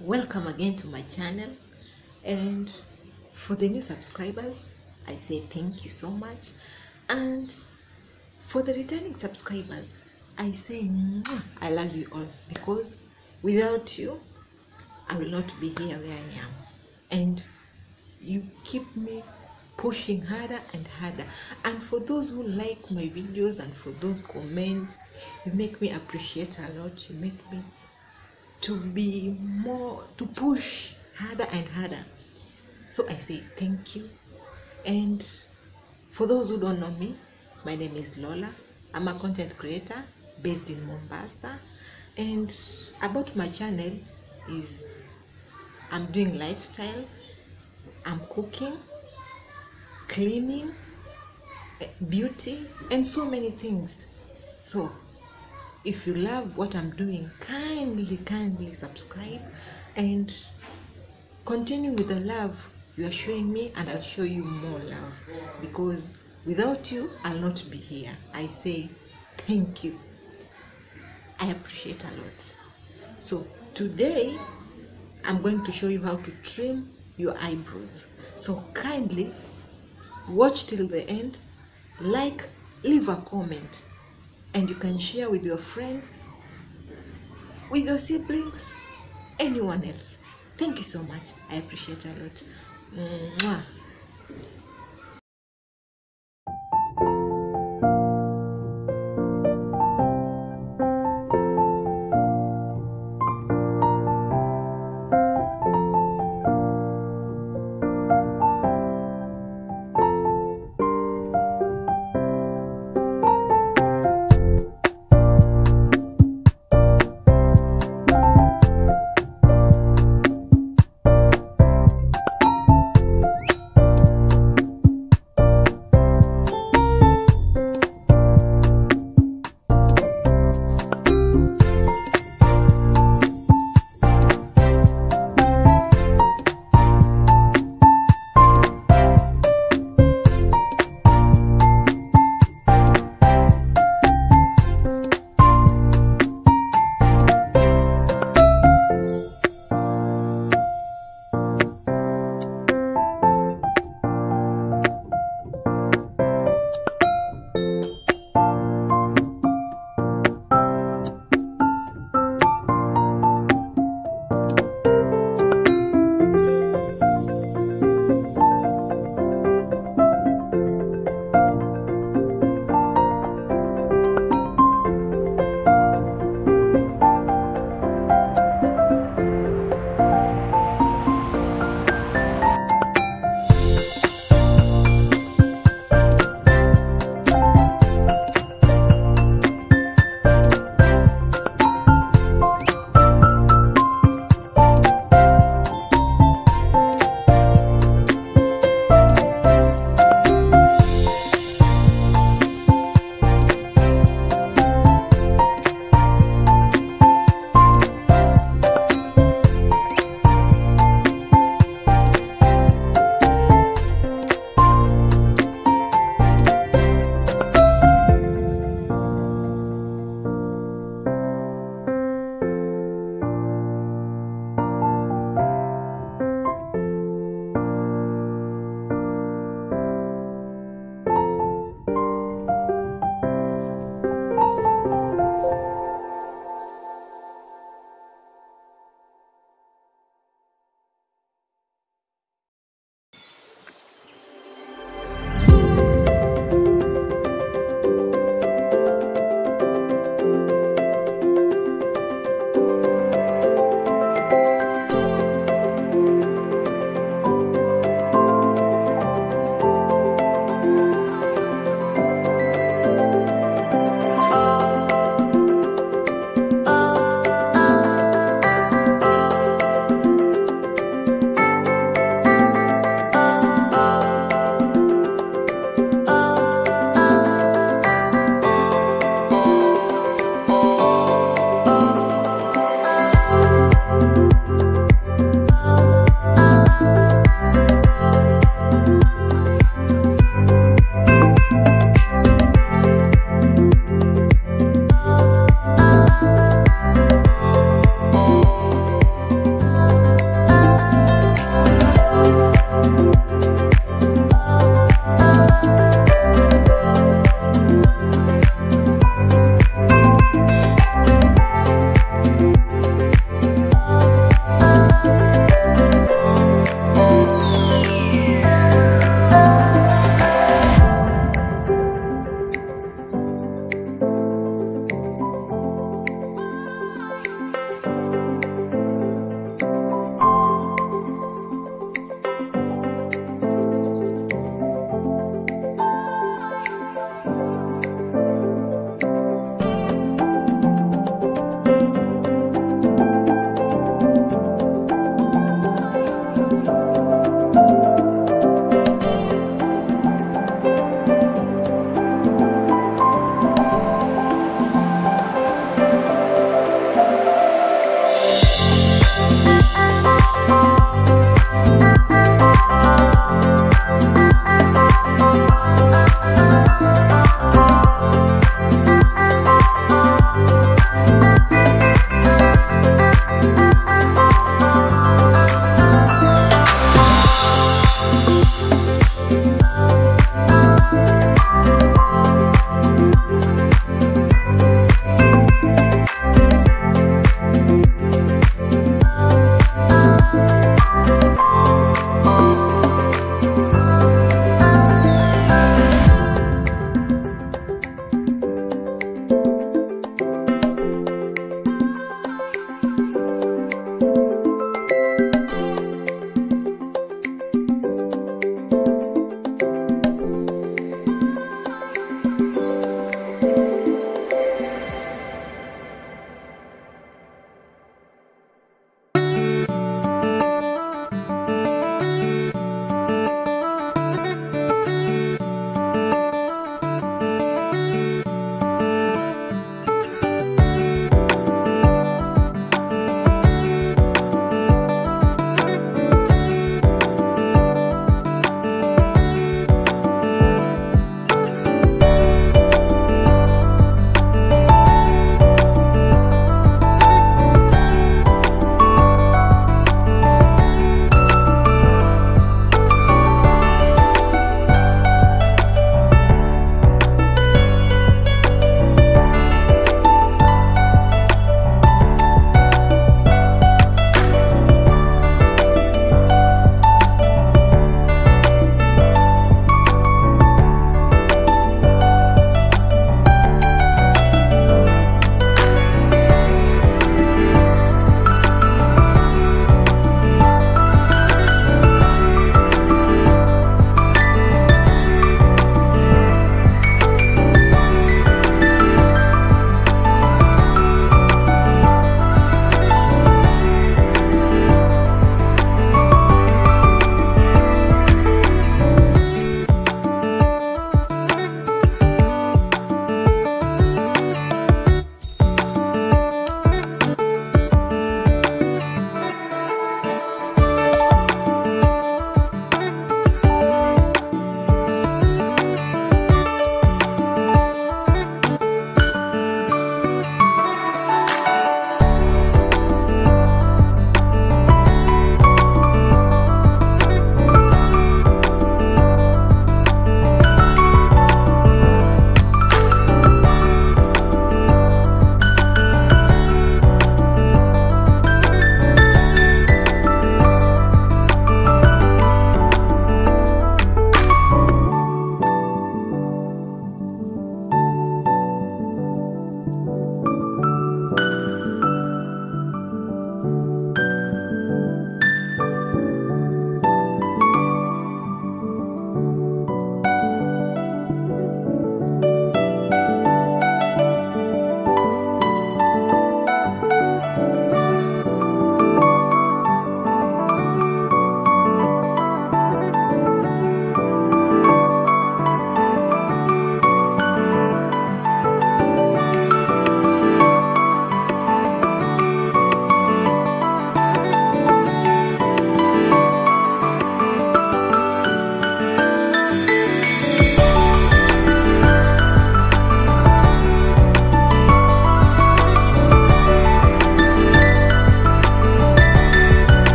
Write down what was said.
welcome again to my channel. And for the new subscribers i say thank you so much. And for the returning subscribers i say i love you all. Because without you i will not be here where i am. And you keep me pushing harder and harder. And for those who like my videos and for those comments you make me appreciate a lot. You make me to be more to push harder and harder. So i say thank you. And for those who don't know me my name is lola. I'm a content creator based in mombasa. And about my channel is i'm doing lifestyle. I'm cooking cleaning eh, beauty and so many things. So if you love what i'm doing kindly kindly subscribe and continue with the love you are showing me and i'll show you more love because without you i'll not be here. I say thank you. I appreciate a lot. So today i'm going to show you how to trim your eyebrows. So kindly watch till the end like leave a comment and you can share with your friends with your siblings anyone else. Thank you so much. I appreciate a lot. Mwah.